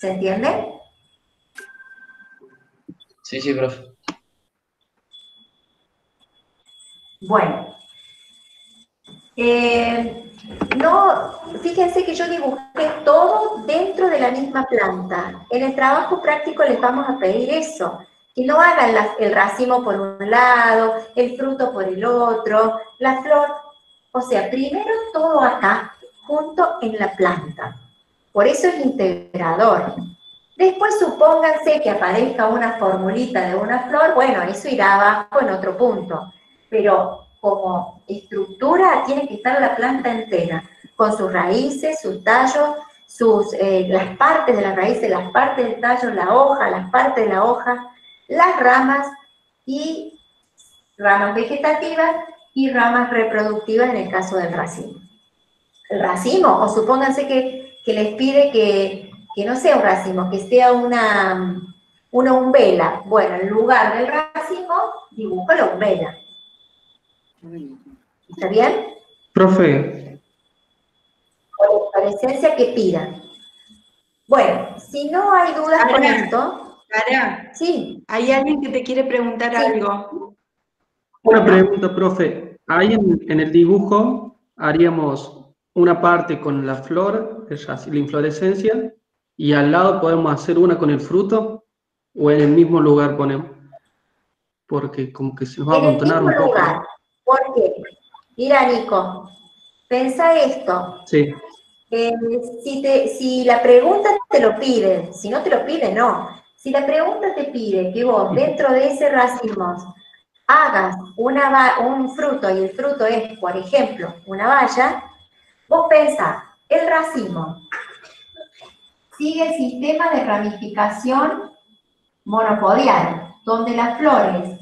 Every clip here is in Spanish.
¿Se entiende? Sí, sí, profe. Bueno. Eh, no, fíjense que yo dibujé todo dentro de la misma planta. En el trabajo práctico les vamos a pedir eso, que no hagan el racimo por un lado, el fruto por el otro, la flor. O sea, primero todo acá, junto en la planta. Por eso es integrador. Después supónganse que aparezca una formulita de una flor, bueno, eso irá abajo en otro punto. Pero como estructura tiene que estar la planta entera, con sus raíces, sus tallos, eh, las partes de las raíces, las partes del tallo, la hoja, las partes de la hoja, las ramas y ramas vegetativas y ramas reproductivas en el caso del racimo. El racimo, o supónganse que, les pide que, no sea un racimo, que sea una, una umbela. Bueno, en lugar del racimo, dibujo la umbela. ¿Está bien? Profe. Por la esencia que pida. Bueno, si no hay dudas con esto. Sí. Hay alguien que te quiere preguntar algo. Una pregunta, profe. Ahí en, el dibujo haríamos una parte con la flor, la inflorescencia, y al lado podemos hacer una con el fruto, o en el mismo lugar ponemos. Porque como que se nos va a amontonar un poco. ¿Por qué? Mira, Nico, pensa esto. Sí. Eh, si, si la pregunta te lo pide, si no te lo pide, no. Si la pregunta te pide que vos dentro de ese racimo hagas una, un fruto y el fruto es, por ejemplo, una valla, vos pensás, el racimo sigue el sistema de ramificación monopodial, donde las flores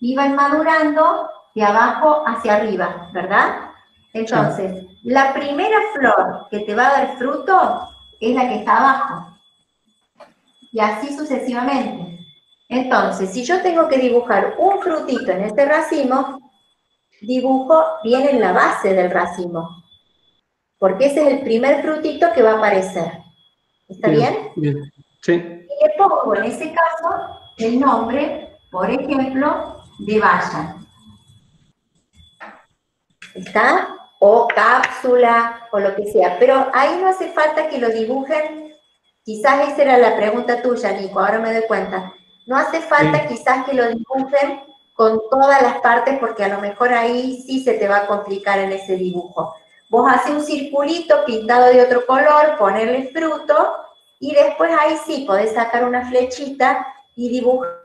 iban madurando de abajo hacia arriba, ¿verdad? Entonces, la primera flor que te va a dar fruto es la que está abajo. Y así sucesivamente. Entonces, si yo tengo que dibujar un frutito en este racimo, dibujo bien en la base del racimo. Porque ese es el primer frutito que va a aparecer. ¿Está bien? Bien, sí. Y le pongo en ese caso el nombre, por ejemplo, de valla. ¿Está? O cápsula, o lo que sea. Pero ahí no hace falta que lo dibujen. Quizás esa era la pregunta tuya, Nico, ahora me doy cuenta. No hace falta quizás que lo dibujen con todas las partes, porque a lo mejor ahí sí se te va a complicar en ese dibujo. Vos haces un circulito pintado de otro color, ponerle fruto, y después ahí sí podés sacar una flechita y dibujar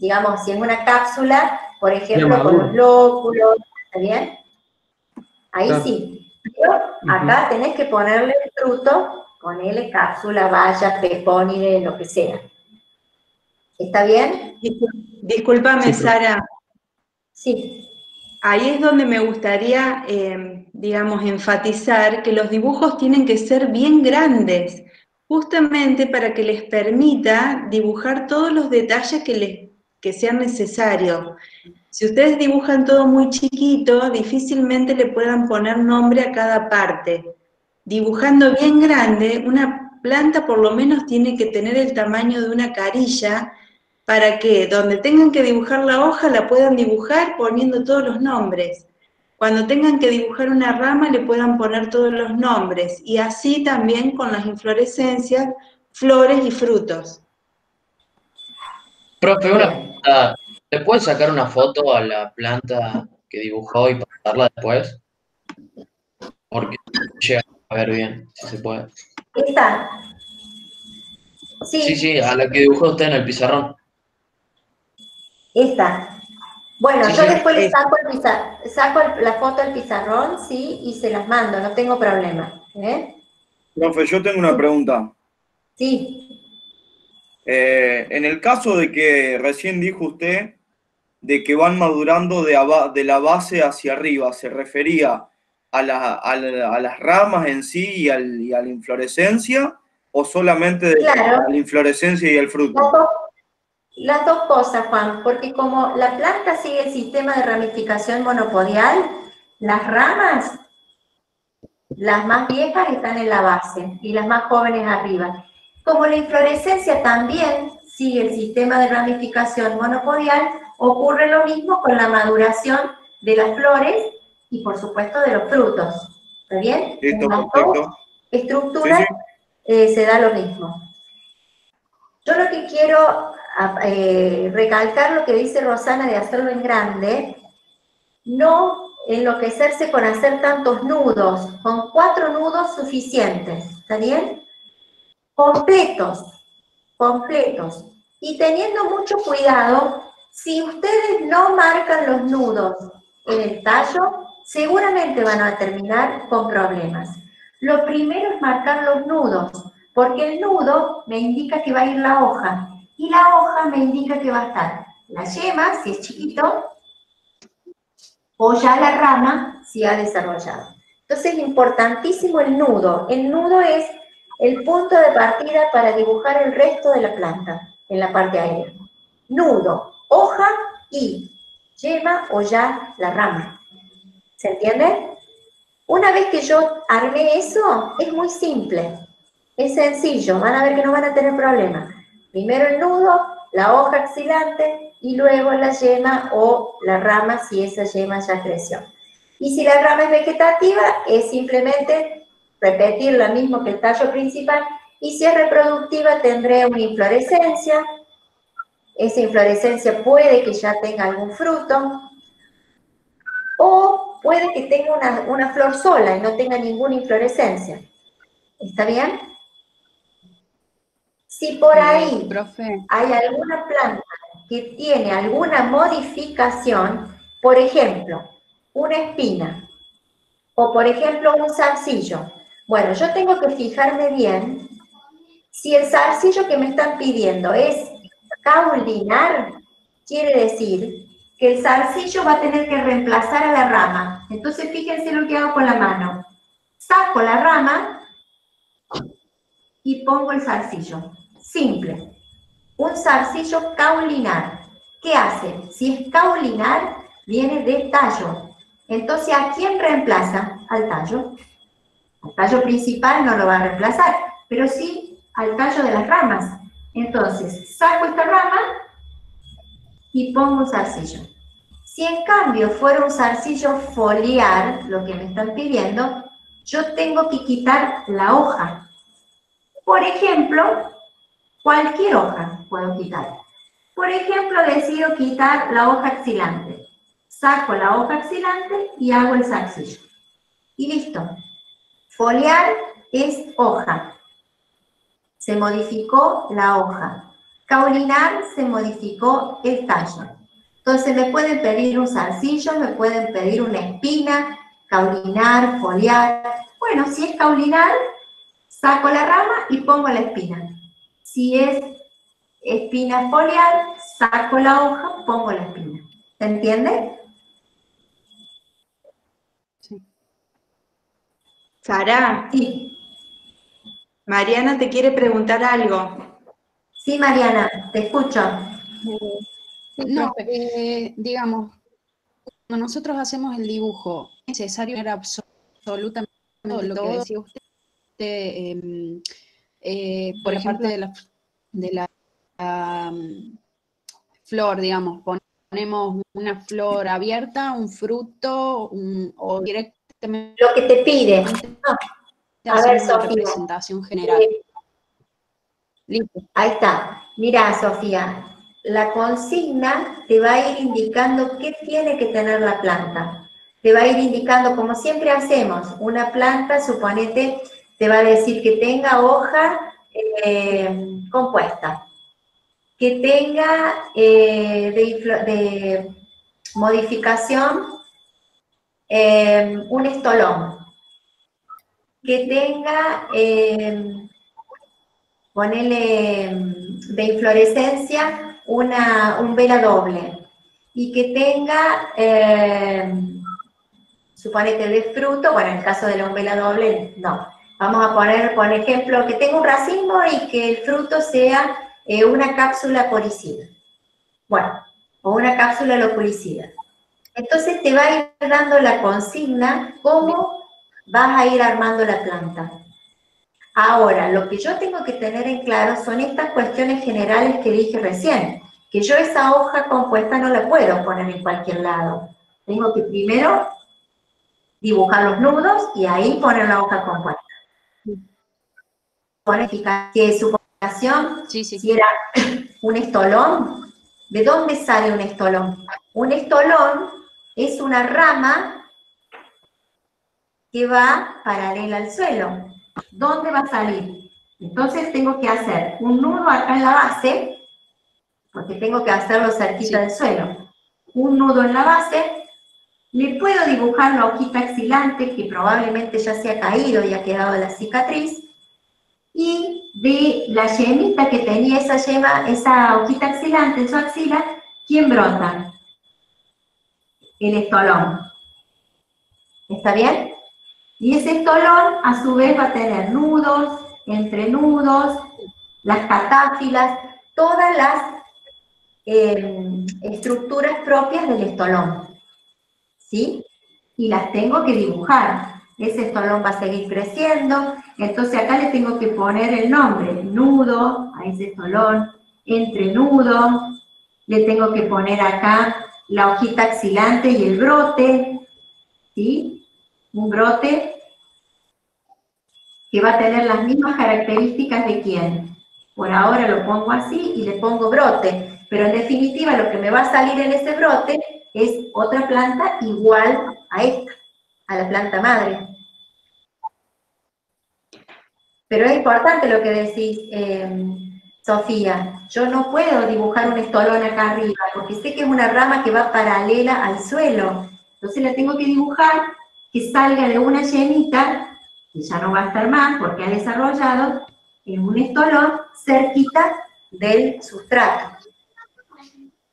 digamos, si es una cápsula, por ejemplo, con los lóculos, ¿está bien? Ahí sí. Pero acá tenés que ponerle fruto, ponerle cápsula, valla, pepónide, lo que sea. ¿Está bien? Discúlpame, Sara. Sí. Ahí es donde me gustaría, eh, digamos, enfatizar que los dibujos tienen que ser bien grandes, justamente para que les permita dibujar todos los detalles que, les, que sean necesarios. Si ustedes dibujan todo muy chiquito, difícilmente le puedan poner nombre a cada parte. Dibujando bien grande, una planta por lo menos tiene que tener el tamaño de una carilla para que donde tengan que dibujar la hoja la puedan dibujar poniendo todos los nombres cuando tengan que dibujar una rama le puedan poner todos los nombres y así también con las inflorescencias, flores y frutos. Profe, una ¿le puedes sacar una foto a la planta que dibujó y pasarla después? Porque llega a ver bien, si se puede. ¿Esta? Sí. Sí, sí, a la que dibujó usted en el pizarrón. Esta. Bueno, yo después le saco, la foto al pizarrón, sí, y se las mando, no tengo problema. ¿eh? Profe, yo tengo una pregunta. Sí. Eh, en el caso de que recién dijo usted de que van madurando de, de la base hacia arriba, ¿se refería a, las ramas en sí y, a la inflorescencia o solamente de la inflorescencia y el fruto? Las dos cosas, Juan, porque como la planta sigue el sistema de ramificación monopodial, las ramas, las más viejas están en la base y las más jóvenes arriba. Como la inflorescencia también sigue el sistema de ramificación monopodial, ocurre lo mismo con la maduración de las flores y por supuesto de los frutos. ¿Está bien? Listo, perfecto. Sí, sí. eh, se da lo mismo. Yo lo que quiero eh, recalcar lo que dice Rosana de hacerlo en grande, no enloquecerse con hacer tantos nudos, con cuatro nudos suficientes, ¿está bien? Completos, completos. Y teniendo mucho cuidado, si ustedes no marcan los nudos en el tallo, seguramente van a terminar con problemas. Lo primero es marcar los nudos, porque el nudo me indica que va a ir la hoja, y la hoja me indica que va a estar la yema, si es chiquito, o ya la rama, si ha desarrollado. Entonces es importantísimo el nudo. El nudo es el punto de partida para dibujar el resto de la planta en la parte aérea. Nudo, hoja y yema o ya la rama. ¿Se entiende? Una vez que yo armé eso, es muy simple. Es sencillo, van a ver que no van a tener problema. Primero el nudo, la hoja axilante y luego la yema o la rama si esa yema ya creció. Y si la rama es vegetativa, es simplemente repetir lo mismo que el tallo principal. Y si es reproductiva, tendré una inflorescencia. Esa inflorescencia puede que ya tenga algún fruto. O puede que tenga una, una flor sola y no tenga ninguna inflorescencia. ¿Está bien? Si por ahí Profe, hay alguna planta que tiene alguna modificación, por ejemplo, una espina, o por ejemplo un zarcillo. Bueno, yo tengo que fijarme bien si el zarcillo que me están pidiendo es caulinar, quiere decir que el zarcillo va a tener que reemplazar a la rama. Entonces fíjense lo que hago con la mano. Saco la rama y pongo el zarcillo. Simple un zarcillo caulinar. ¿Qué hace? Si es caulinar, viene de tallo. Entonces, ¿a quién reemplaza? Al tallo. Al tallo principal no lo va a reemplazar, pero sí al tallo de las ramas. Entonces, saco esta rama y pongo un zarcillo. Si en cambio fuera un zarcillo foliar, lo que me están pidiendo, yo tengo que quitar la hoja. Por ejemplo, Cualquier hoja puedo quitar. Por ejemplo, decido quitar la hoja axilante. Saco la hoja axilante y hago el zarcillo. Y listo. Foliar es hoja. Se modificó la hoja. Caulinar se modificó el tallo. Entonces me pueden pedir un zarcillo, me pueden pedir una espina, caulinar, foliar. Bueno, si es caulinar, saco la rama y pongo la espina. Si es espina foliar, saco la hoja, pongo la espina. ¿Se entiende? Sara, Sí. Mariana te quiere preguntar algo. Sí, Mariana, te escucho. no, eh, digamos, cuando nosotros hacemos el dibujo, es necesario tener absolutamente todo lo que decía usted, eh, eh, por ejemplo, de la, de la um, flor, digamos, ponemos una flor abierta, un fruto, un- o directamente Lo que te pide. A ver, Sofía. representación general. Eh, Listo. Ahí está. Mira, Sofía, la consigna te va a ir indicando qué tiene que tener la planta. Te va a ir indicando, como siempre hacemos, una planta, suponete, te va a decir que tenga hoja eh, compuesta, que tenga eh, de, modificación eh, un estolón, que tenga eh, ponele de inflorescencia una, un vela doble y que tenga, suponete de fruto, bueno, en el caso de la umbela doble, no. Vamos a poner, por ejemplo, que tenga un racimo y que el fruto sea eh, una cápsula poricida. Bueno, o una cápsula loculicida. Entonces te va a ir dando la consigna cómo vas a ir armando la planta. Ahora, lo que yo tengo que tener en claro son estas cuestiones generales que dije recién, que yo esa hoja compuesta no la puedo poner en cualquier lado. Tengo que primero dibujar los nudos y ahí poner la hoja compuesta. Que su población, si era un estolón, ¿de dónde sale un estolón? Un estolón es una rama que va paralela al suelo. ¿Dónde va a salir? Entonces tengo que hacer un nudo acá en la base, porque tengo que hacerlo cerquita del suelo. Un nudo en la base, le puedo dibujar la hojita exilante, que probablemente ya se ha caído y ha quedado la cicatriz, y de la yemita que tenía esa yema, esa hojita exilante en su axila, ¿quién brota? El estolón. ¿Está bien? Y ese estolón a su vez va a tener nudos, entrenudos, las catáfilas, todas las em, estructuras propias del estolón. ¿Sí? Y las tengo que dibujar. Ese estolón va a seguir creciendo, entonces acá le tengo que poner el nombre, nudo a ese estolón, entrenudo, le tengo que poner acá la hojita axilante y el brote, ¿sí? un brote que va a tener las mismas características de quién. Por ahora lo pongo así y le pongo brote, pero en definitiva lo que me va a salir en ese brote es otra planta igual a esta, a la planta madre. Pero es importante lo que decís, eh, Sofía. Yo no puedo dibujar un estolón acá arriba, porque sé que es una rama que va paralela al suelo. Entonces la tengo que dibujar que salga de una llenita, que ya no va a estar más porque ha desarrollado, en un estolón cerquita del sustrato.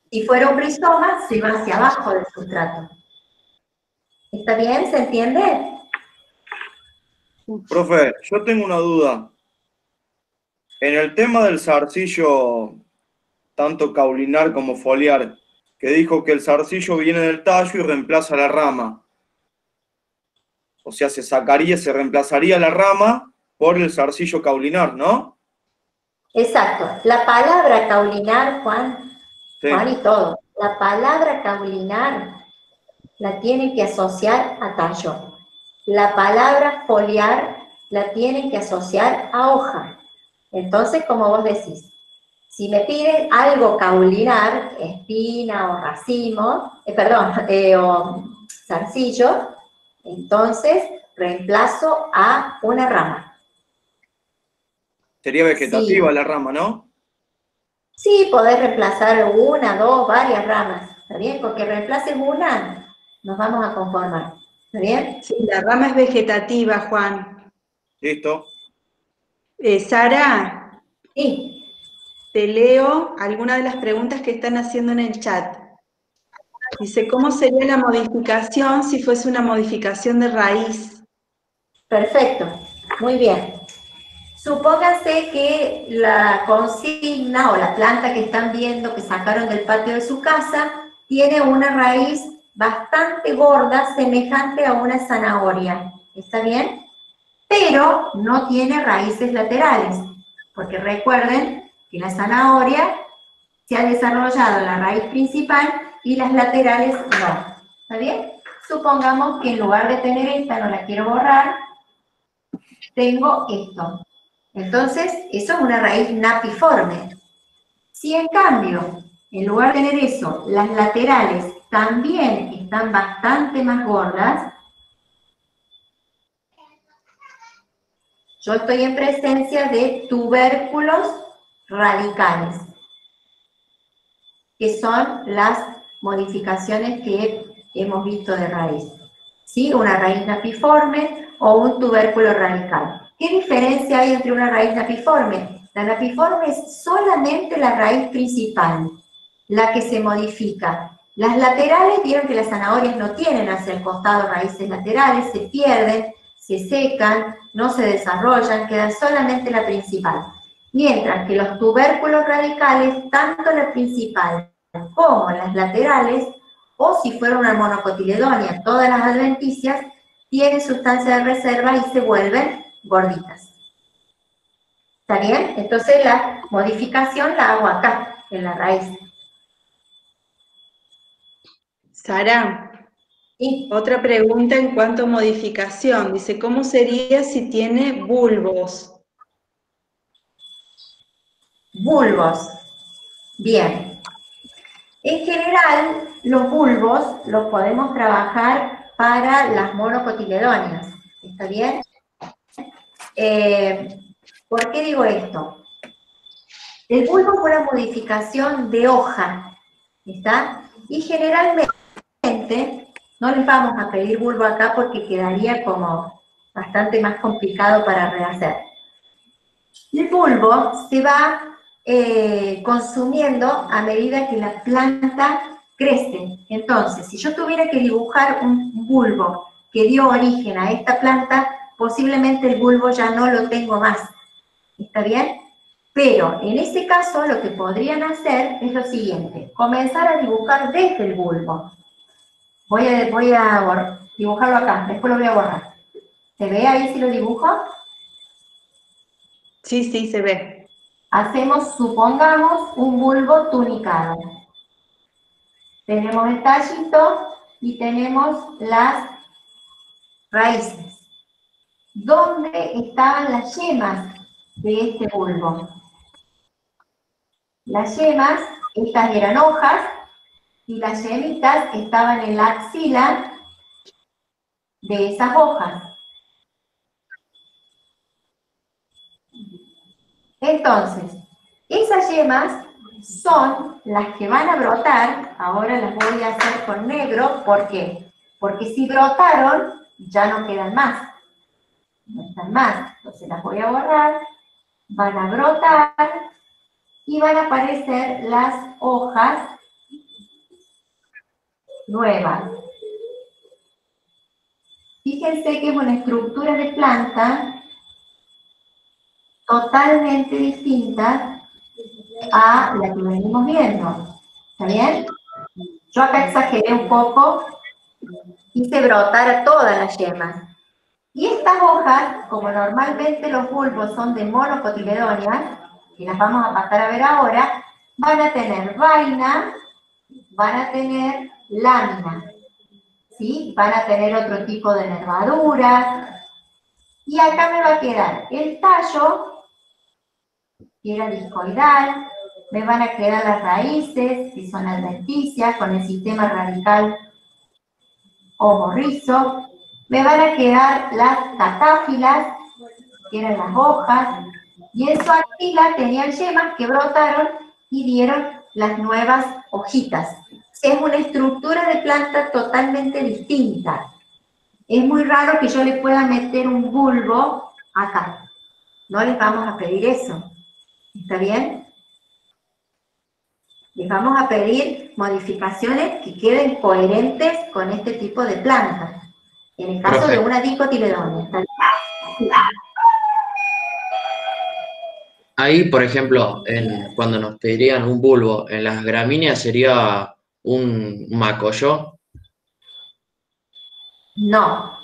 Si fuera un rizoma, se va hacia abajo del sustrato. ¿Está bien? ¿Se entiende? Profe, yo tengo una duda. En el tema del zarcillo, tanto caulinar como foliar, que dijo que el zarcillo viene del tallo y reemplaza la rama. O sea, se sacaría, se reemplazaría la rama por el zarcillo caulinar, ¿no? Exacto. La palabra caulinar, Juan, Juan y todo, la palabra caulinar la tienen que asociar a tallo. La palabra foliar la tienen que asociar a hoja. Entonces, como vos decís, si me piden algo caulinar, espina o racimo, eh, perdón, eh, o zarcillo, entonces, reemplazo a una rama. Sería vegetativa la rama, ¿no? Sí, podés reemplazar una, dos, varias ramas. ¿Está bien? Porque reemplaces una, nos vamos a conformar. ¿Está bien? Sí, la rama es vegetativa, Juan. Listo. Eh, Sara. Sí. Te leo algunas de las preguntas que están haciendo en el chat. Dice, ¿cómo sería la modificación si fuese una modificación de raíz? Perfecto, muy bien. Supóngase que la consigna o la planta que están viendo, que sacaron del patio de su casa, tiene una raíz bastante gorda, semejante a una zanahoria. ¿Está bien? Pero no tiene raíces laterales, porque recuerden que la zanahoria se ha desarrollado la raíz principal y las laterales no. ¿Está bien? Supongamos que en lugar de tener esta, no la quiero borrar, tengo esto. Entonces, eso es una raíz napiforme. Si en cambio, en lugar de tener eso, las laterales también están bastante más gordas, yo estoy en presencia de tubérculos radicales, que son las modificaciones que hemos visto de raíz. ¿Sí? Una raíz napiforme o un tubérculo radical. ¿Qué diferencia hay entre una raíz napiforme? La napiforme es solamente la raíz principal, la que se modifica. Las laterales, vieron que las zanahorias no tienen hacia el costado raíces laterales, se pierden, se secan, no se desarrollan, queda solamente la principal. Mientras que los tubérculos radicales, tanto la principal como las laterales, o si fuera una monocotiledonia, todas las adventicias, tienen sustancia de reserva y se vuelven gorditas. ¿Está bien? Entonces la modificación la hago acá, en la raíz. Sara, otra pregunta en cuanto a modificación. Dice, ¿cómo sería si tiene bulbos? Bulbos. Bien. En general, los bulbos los podemos trabajar para las monocotiledóneas. ¿Está bien? Eh, ¿Por qué digo esto? El bulbo es una modificación de hoja, ¿está? Y generalmente no les vamos a pedir bulbo acá porque quedaría como bastante más complicado para rehacer. El bulbo se va eh, consumiendo a medida que la planta crece. Entonces, si yo tuviera que dibujar un bulbo que dio origen a esta planta, posiblemente el bulbo ya no lo tengo más. ¿Está bien? Pero en ese caso lo que podrían hacer es lo siguiente, comenzar a dibujar desde el bulbo. Voy a, voy a dibujarlo acá, después lo voy a borrar. ¿Se ve ahí si lo dibujo? Sí, sí, se ve. Hacemos, supongamos, un bulbo tunicado. Tenemos el tallito y tenemos las raíces. ¿Dónde estaban las yemas de este bulbo? Las yemas, estas eran hojas, y las yemitas estaban en la axila de esas hojas. Entonces, esas yemas son las que van a brotar, ahora las voy a hacer con negro, ¿por qué? Porque si brotaron, ya no quedan más, no están más, entonces las voy a borrar, van a brotar y van a aparecer las hojas nueva. Fíjense que es una estructura de planta totalmente distinta a la que venimos viendo. ¿Está bien? Yo acá exageré un poco, hice brotar a todas las yemas. Y estas hojas, como normalmente los bulbos son de monocotiledóneas, que las vamos a pasar a ver ahora, van a tener vaina, van a tener lámina. ¿Sí? Van a tener otro tipo de nervadura. Y acá me va a quedar el tallo, que era discoidal, me van a quedar las raíces, que son adventicias, con el sistema radical o morrizo, me van a quedar las catáfilas, que eran las hojas, y en su axila tenían yemas que brotaron y dieron las nuevas hojitas es una estructura de planta totalmente distinta. Es muy raro que yo le pueda meter un bulbo acá. No les vamos a pedir eso. ¿Está bien? Les vamos a pedir modificaciones que queden coherentes con este tipo de planta. En el caso de una dicotiledonia. Ahí, por ejemplo, cuando nos pedirían un bulbo en las gramíneas sería un macoyo? No.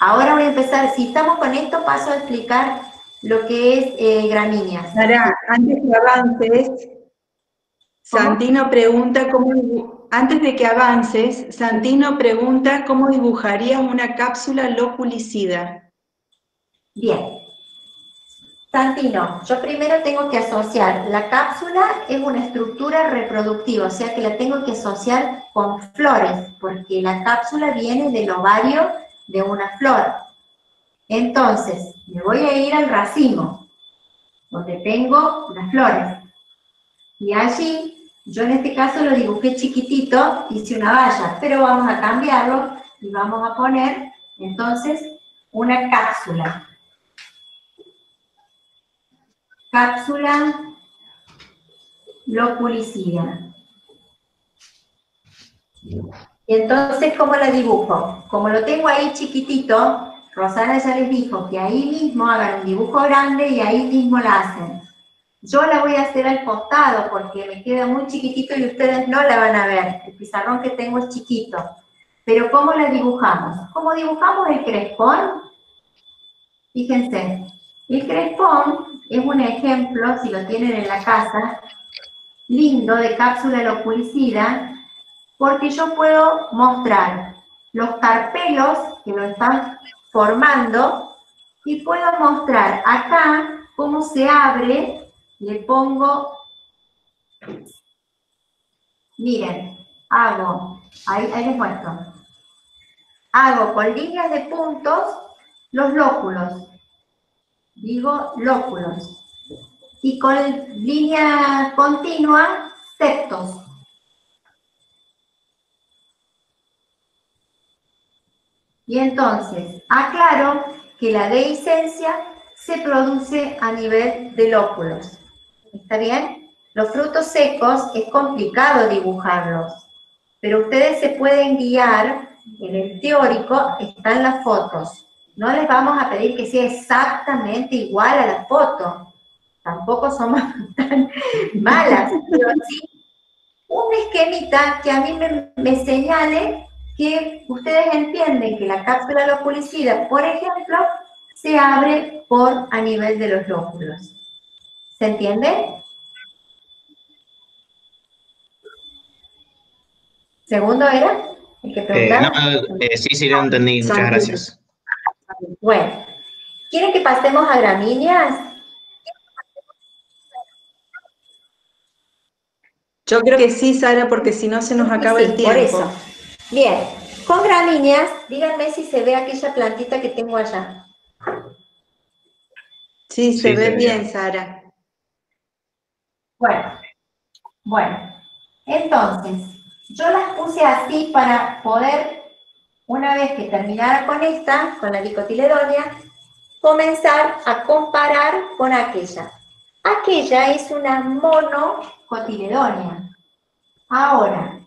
Ahora voy a empezar, si estamos con esto, paso a explicar lo que es eh, gramíneas. antes que avances, Santino pregunta cómo, antes de que avances, Santino pregunta cómo dibujarías una cápsula loculicida. Bien, Santino, yo primero tengo que asociar, la cápsula es una estructura reproductiva, o sea que la tengo que asociar con flores, porque la cápsula viene del ovario de una flor. Entonces, me voy a ir al racimo, donde tengo las flores. Y allí, yo en este caso lo dibujé chiquitito, hice una valla, pero vamos a cambiarlo y vamos a poner, entonces, una cápsula. Cápsula loculicida. Y entonces, ¿cómo la dibujo? Como lo tengo ahí chiquitito, Rosana ya les dijo que ahí mismo hagan un dibujo grande y ahí mismo la hacen. Yo la voy a hacer al costado porque me queda muy chiquitito y ustedes no la van a ver. El pizarrón que tengo es chiquito. Pero ¿cómo la dibujamos? ¿Cómo dibujamos el crespón? Fíjense, el crespón es un ejemplo, si lo tienen en la casa, lindo de cápsula loculicida, porque yo puedo mostrar los carpelos que lo están formando y puedo mostrar acá cómo se abre, le pongo, miren, hago, ahí, ahí les muestro, hago con líneas de puntos los lóculos, digo lóculos, y con línea continua, septos. Y entonces, aclaro que la dehiscencia se produce a nivel de lóculos. ¿Está bien? Los frutos secos es complicado dibujarlos, pero ustedes se pueden guiar, en el teórico están las fotos. No les vamos a pedir que sea exactamente igual a la foto, tampoco somos tan malas, pero sí un esquemita que a mí me, me señale que ustedes entienden que la cápsula loculicida, por ejemplo, se abre por a nivel de los lóculos. ¿Se entiende? ¿Segundo era? ¿El que eh, eh, sí, sí, lo entendí. Muchas gracias. Bueno, ¿quieren que pasemos a gramíneas? Yo creo que sí, Sara, porque si no se nos acaba el tiempo. Por eso. Bien, con gramíneas, díganme si se ve aquella plantita que tengo allá. Sí, se ve bien, Sara. Bueno, bueno, entonces, yo las puse así para poder, una vez que terminara con esta, con la dicotiledonia, comenzar a comparar con aquella. Aquella es una monocotiledonia. Ahora,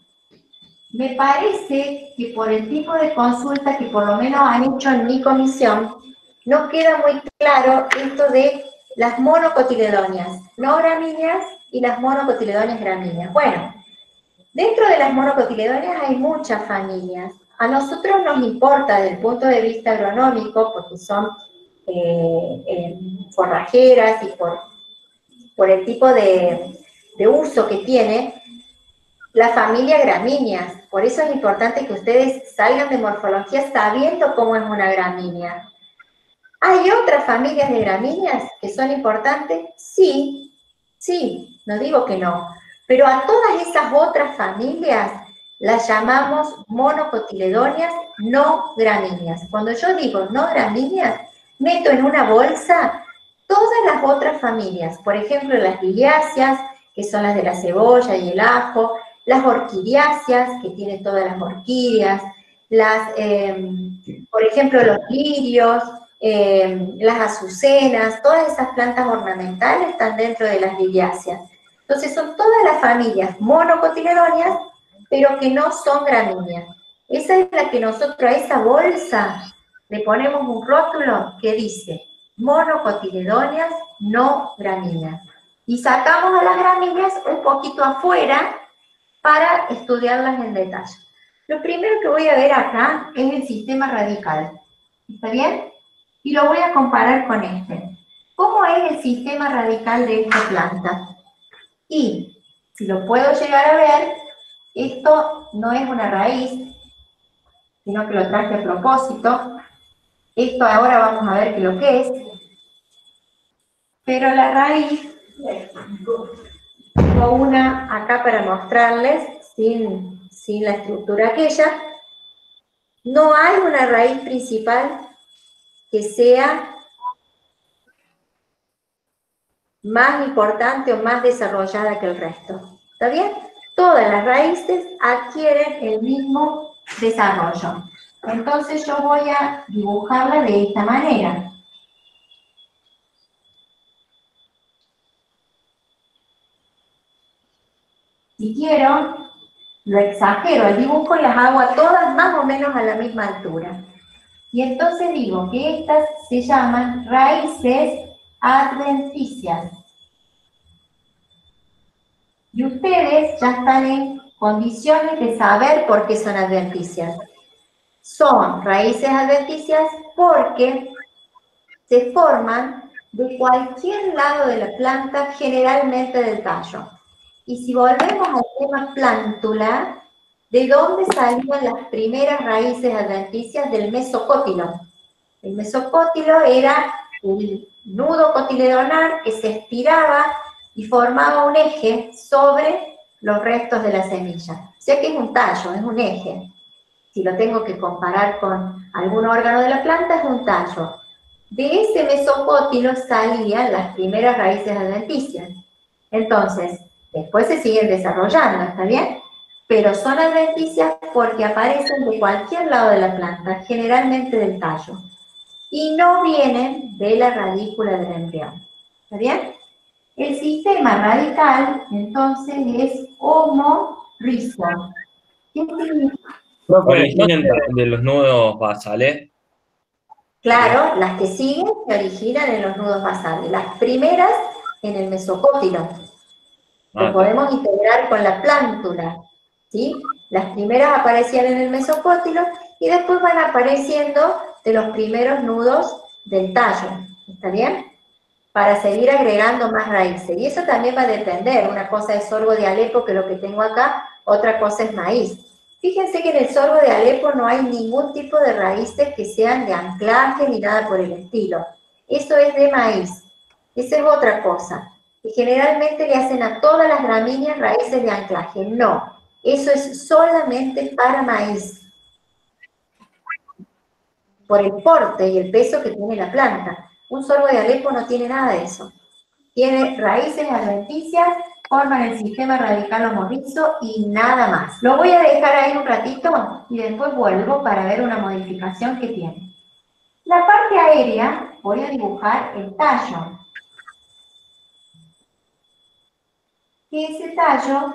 me parece que por el tipo de consulta que por lo menos han hecho en mi comisión, no queda muy claro esto de las monocotiledonias no gramíneas y las monocotiledonias gramíneas. Bueno, dentro de las monocotiledonias hay muchas familias. A nosotros nos importa desde el punto de vista agronómico, porque son eh, eh, forrajeras y por, el tipo de, de uso que tiene, la familia gramíneas. Por eso es importante que ustedes salgan de morfología sabiendo cómo es una gramínea. ¿Hay otras familias de gramíneas que son importantes? Sí, sí, no digo que no. Pero a todas esas otras familias las llamamos monocotiledonias no gramíneas. Cuando yo digo no gramíneas, meto en una bolsa todas las otras familias. Por ejemplo, las liliáceas, que son las de la cebolla y el ajo, las orquidiáceas, que tienen todas las orquídeas, las, em, por ejemplo, los lirios, em, las azucenas, todas esas plantas ornamentales están dentro de las liliáceas. Entonces son todas las familias monocotiledonias, pero que no son gramíneas. Esa es la que nosotros a esa bolsa le ponemos un rótulo que dice monocotiledonias no gramíneas. Y sacamos a las gramíneas un poquito afuera para estudiarlas en detalle. Lo primero que voy a ver acá es el sistema radical. ¿Está bien? Y lo voy a comparar con este. ¿Cómo es el sistema radical de esta planta? Y si lo puedo llegar a ver, esto no es una raíz, sino que lo traje a propósito. Esto ahora vamos a ver qué lo que es. Pero la raíz tengo una acá para mostrarles, sin, sin la estructura aquella. No hay una raíz principal que sea más importante o más desarrollada que el resto. ¿Está bien? Todas las raíces adquieren el mismo desarrollo. Entonces yo voy a dibujarla de esta manera. Si quiero, lo exagero el dibujo las hago a todas más o menos a la misma altura. Y entonces digo que estas se llaman raíces adventicias. Y ustedes ya están en condiciones de saber por qué son adventicias. son raíces adventicias porque se forman de cualquier lado de la planta, generalmente del tallo. Y si volvemos al tema plántula, ¿de dónde salían las primeras raíces adventicias del mesocótilo? El mesocótilo era un nudo cotiledonar que se estiraba y formaba un eje sobre los restos de la semilla. O sea que es un tallo, es un eje. Si lo tengo que comparar con algún órgano de la planta, es un tallo. De ese mesocótilo salían las primeras raíces adventicias. Entonces, después se siguen desarrollando, ¿está bien? Pero son adventicias porque aparecen de cualquier lado de la planta, generalmente del tallo. Y no vienen de la radícula del embrión. ¿Está bien? El sistema radical, entonces, es homo rizo. ¿Qué significa? ¿Originan de los nudos basales? Claro, las que siguen se originan en los nudos basales. Las primeras en el mesocótilo. Lo ah, podemos integrar con la plántula. ¿sí? Las primeras aparecían en el mesocótilo y después van apareciendo de los primeros nudos del tallo. ¿Está bien? Para seguir agregando más raíces. Y eso también va a depender. Una cosa es sorgo de Alepo, que es lo que tengo acá, otra cosa es maíz. Fíjense que en el sorbo de Alepo no hay ningún tipo de raíces que sean de anclaje ni nada por el estilo. Eso es de maíz. Esa es otra cosa. Y generalmente le hacen a todas las gramíneas raíces de anclaje. No, eso es solamente para maíz. Por el porte y el peso que tiene la planta. Un sorbo de Alepo no tiene nada de eso. Tiene raíces adventicias forman el sistema radical homorrizo y nada más. Lo voy a dejar ahí un ratito y después vuelvo para ver una modificación que tiene. La parte aérea voy a dibujar el tallo. Ese tallo,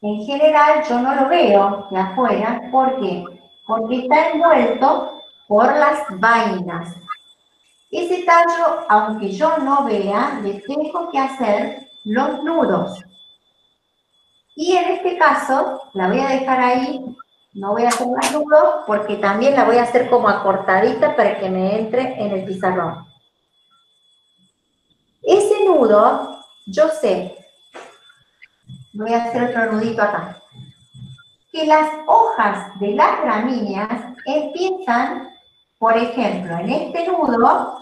en general, yo no lo veo de afuera. ¿Por qué? Porque está envuelto por las vainas. Ese tallo, aunque yo no vea, le tengo que hacer los nudos. Y en este caso, la voy a dejar ahí, no voy a hacer más nudos, porque también la voy a hacer como acortadita para que me entre en el pizarrón. Ese nudo, yo sé, voy a hacer otro nudito acá, que las hojas de las gramíneas empiezan, por ejemplo, en este nudo,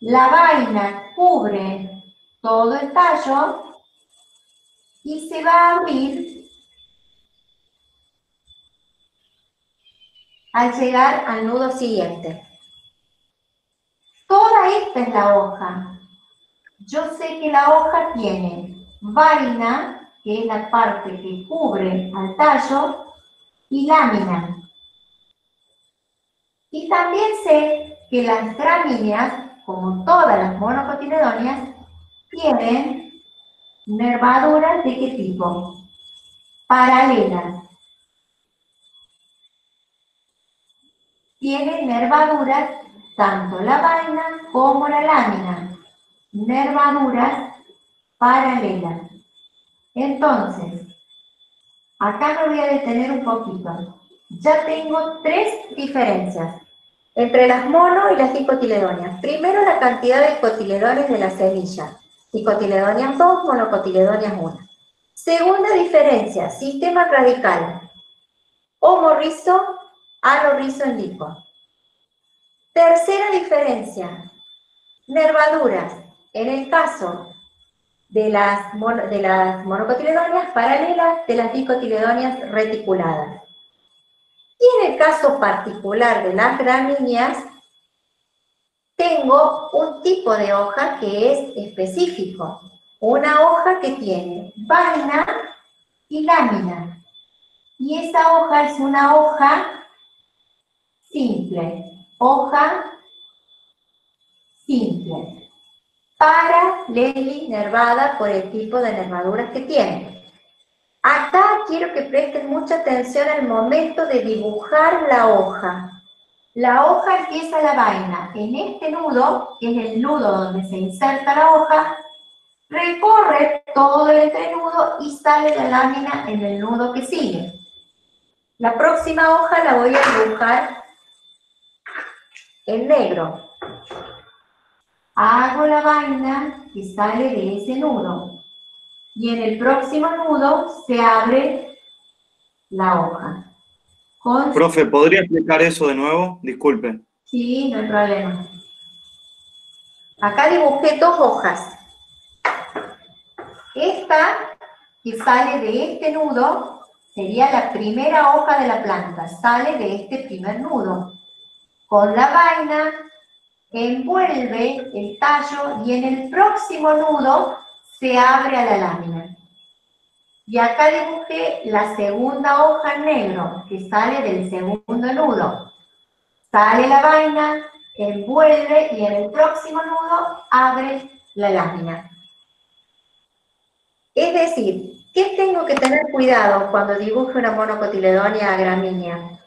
la vaina cubre todo el tallo y se va a abrir al llegar al nudo siguiente. Toda esta es la hoja. Yo sé que la hoja tiene vaina, que es la parte que cubre al tallo, y lámina. Y también sé que las gramíneas, como todas las monocotiledonias, tienen nervaduras de qué tipo? Paralelas. Tienen nervaduras tanto la vaina como la lámina. Nervaduras paralelas. Entonces, acá me voy a detener un poquito. Ya tengo tres diferencias entre las mono y las dicotiledonias. Primero, la cantidad de cotiledones de la semilla. Dicotiledonias 2, monocotiledonias 1. Segunda diferencia, sistema radical. Homorrizo, alorrizo en lipo. Tercera diferencia, nervaduras. En el caso de las, de las monocotiledonias paralelas de las dicotiledonias reticuladas. Y en el caso particular de las gramíneas, tengo un tipo de hoja que es específico. Una hoja que tiene vaina y lámina. Y esa hoja es una hoja simple. Hoja simple. Para Lely nervada por el tipo de nervaduras que tiene. Acá quiero que presten mucha atención al momento de dibujar la hoja. La hoja empieza la vaina en este nudo, que es el nudo donde se inserta la hoja, recorre todo el entrenudo y sale la lámina en el nudo que sigue. La próxima hoja la voy a dibujar en negro. Hago la vaina que sale de ese nudo. Y en el próximo nudo se abre la hoja. Profe, ¿podría explicar eso de nuevo? Disculpe. Sí, no hay problema. Acá dibujé dos hojas. Esta que sale de este nudo sería la primera hoja de la planta, sale de este primer nudo. Con la vaina envuelve el tallo y en el próximo nudo se abre a la lámina. Y acá dibujé la segunda hoja en negro, que sale del segundo nudo. Sale la vaina, envuelve y en el próximo nudo abre la lámina. Es decir, ¿qué tengo que tener cuidado cuando dibujo una monocotiledonia gramínea?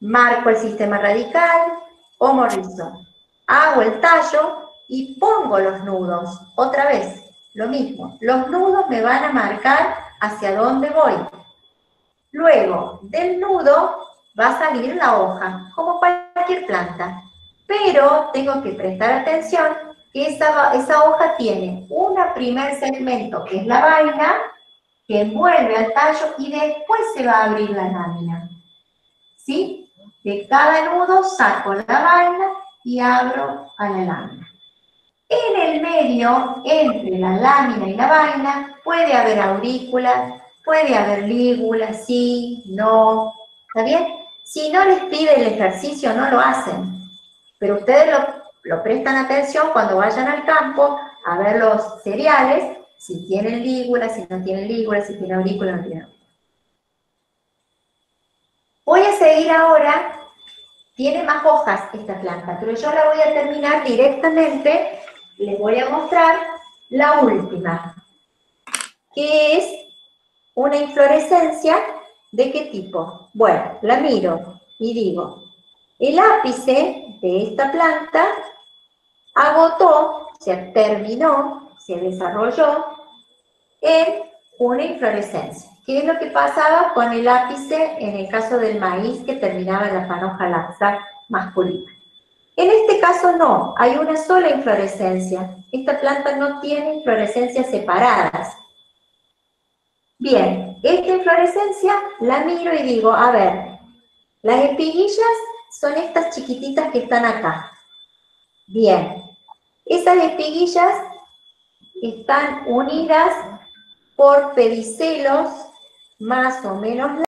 Marco el sistema radical o morrizo. Hago el tallo y pongo los nudos. Otra vez, lo mismo. Los nudos me van a marcar hacia dónde voy. Luego, del nudo va a salir la hoja, como cualquier planta. Pero tengo que prestar atención que esa, esa hoja tiene un primer segmento, que es la vaina, que envuelve al tallo y después se va a abrir la lámina. ¿Sí? De cada nudo saco la vaina y abro a la lámina. En el medio, entre la lámina y la vaina, puede haber aurículas, puede haber lígulas, sí, no, ¿está bien? Si no les pide el ejercicio, no lo hacen. Pero ustedes lo, prestan atención cuando vayan al campo a ver los cereales, si tienen lígulas, si no tienen lígulas, si tienen aurícula, no tienen aurícula. Voy a seguir ahora, tiene más hojas esta planta, pero yo la voy a terminar directamente, les voy a mostrar la última, que es una inflorescencia, ¿de qué tipo? Bueno, la miro y digo, el ápice de esta planta agotó, se terminó, se desarrolló en una inflorescencia. ¿Qué es lo que pasaba con el ápice en el caso del maíz que terminaba en la panoja laxa masculina? En este caso no, hay una sola inflorescencia. Esta planta no tiene inflorescencias separadas. Bien, esta inflorescencia la miro y digo, a ver, las espiguillas son estas chiquititas que están acá. Bien, esas espiguillas están unidas por pedicelos más o menos